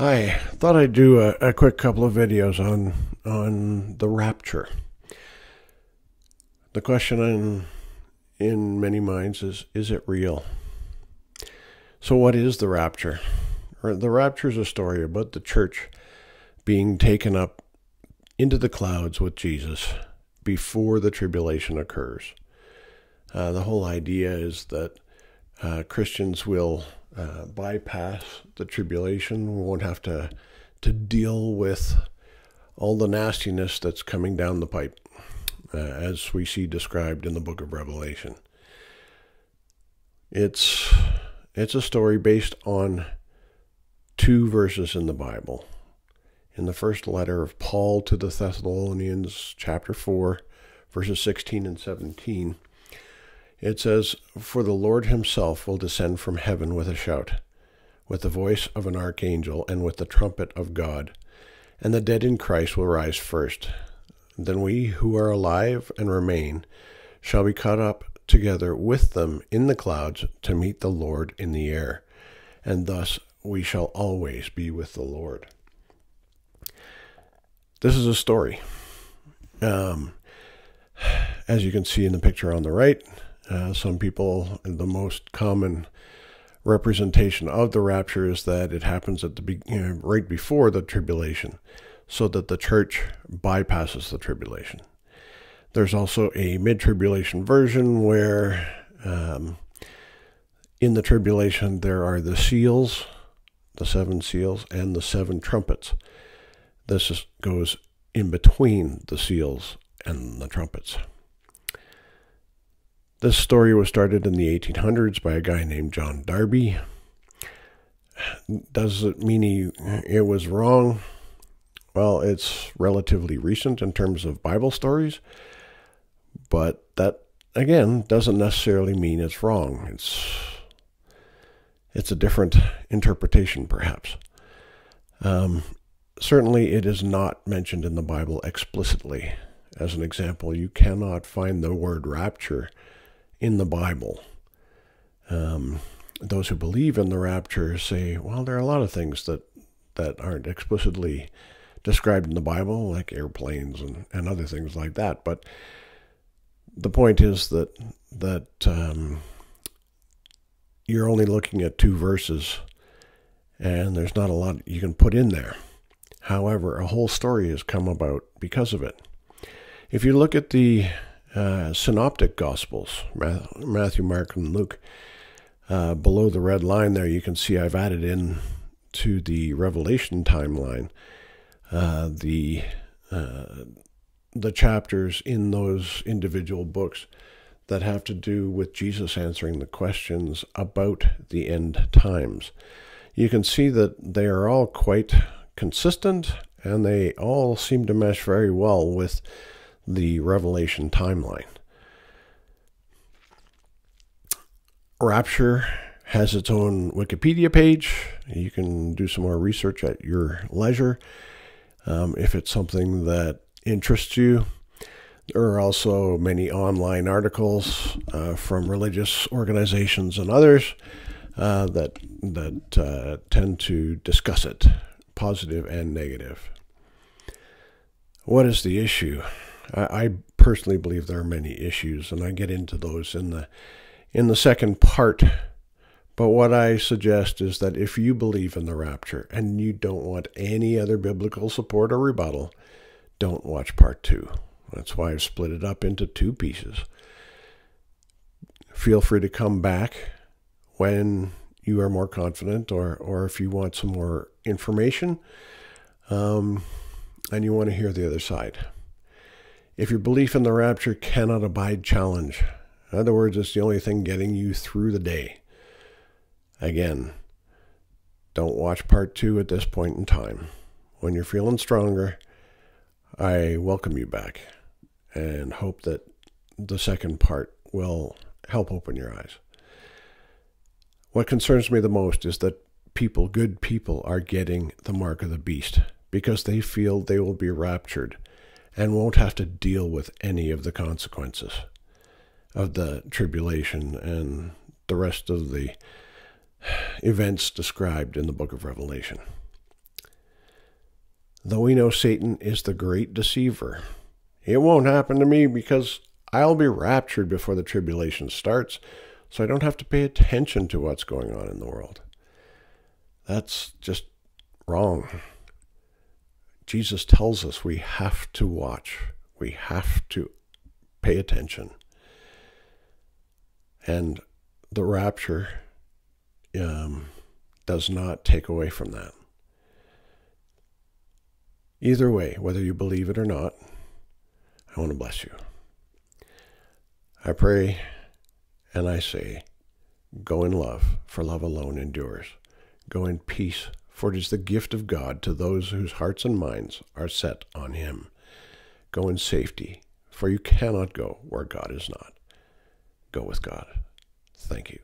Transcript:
Hi, thought I'd do a, a quick couple of videos on on the rapture. The question in in many minds is is it real? So what is the rapture? The rapture is a story about the church being taken up into the clouds with Jesus before the tribulation occurs. Uh, the whole idea is that uh, Christians will uh, bypass the tribulation. We won't have to to deal with all the nastiness that's coming down the pipe, uh, as we see described in the book of Revelation. It's it's a story based on two verses in the Bible. In the first letter of Paul to the Thessalonians, chapter 4, verses 16 and 17, it says, For the Lord himself will descend from heaven with a shout, with the voice of an archangel, and with the trumpet of God. And the dead in Christ will rise first. Then we who are alive and remain shall be caught up together with them in the clouds to meet the Lord in the air. And thus we shall always be with the Lord. This is a story. Um, as you can see in the picture on the right, uh, some people, the most common representation of the rapture is that it happens at the be- you know, right before the tribulation, so that the church bypasses the tribulation. There's also a mid-tribulation version where, um, in the tribulation, there are the seals, the seven seals, and the seven trumpets. This is, goes in between the seals and the trumpets. This story was started in the 1800s by a guy named John Darby. Does it mean he, it was wrong? Well, it's relatively recent in terms of Bible stories, but that again doesn't necessarily mean it's wrong. It's it's a different interpretation, perhaps. Um, certainly, it is not mentioned in the Bible explicitly. As an example, you cannot find the word rapture in the Bible. Um, those who believe in the rapture say, well, there are a lot of things that, that aren't explicitly described in the Bible, like airplanes and, and other things like that. But the point is that that um, you're only looking at two verses, and there's not a lot you can put in there. However, a whole story has come about because of it. If you look at the uh, synoptic gospels Matthew, Mark, and Luke. Uh, below the red line there, you can see I've added in to the Revelation timeline uh, the uh, the chapters in those individual books that have to do with Jesus answering the questions about the end times. You can see that they are all quite consistent and they all seem to mesh very well with the Revelation timeline. Rapture has its own Wikipedia page. You can do some more research at your leisure um, if it's something that interests you. There are also many online articles uh, from religious organizations and others uh, that that uh, tend to discuss it, positive and negative. What is the issue? I, personally believe there are many issues, and I get into those in the in the second part. But what I suggest is that if you believe in the rapture and you don't want any other biblical support or rebuttal, don't watch part two. That's why I've split it up into two pieces. Feel free to come back when you are more confident or, or if you want some more information um, and you want to hear the other side if your belief in the rapture cannot abide challenge. In other words, it's the only thing getting you through the day. Again, don't watch part two at this point in time. When you're feeling stronger, I welcome you back and hope that the second part will help open your eyes. What concerns me the most is that people, good people, are getting the mark of the beast because they feel they will be raptured and won't have to deal with any of the consequences of the tribulation and the rest of the events described in the book of Revelation. Though we know Satan is the great deceiver, it won't happen to me because I'll be raptured before the tribulation starts, so I don't have to pay attention to what's going on in the world. That's just wrong. Jesus tells us we have to watch, we have to pay attention. And the rapture um, does not take away from that. Either way, whether you believe it or not, I want to bless you. I pray and I say, Go in love, for love alone endures. Go in peace, for it is the gift of God to those whose hearts and minds are set on Him. Go in safety, for you cannot go where God is not. Go with God. Thank you.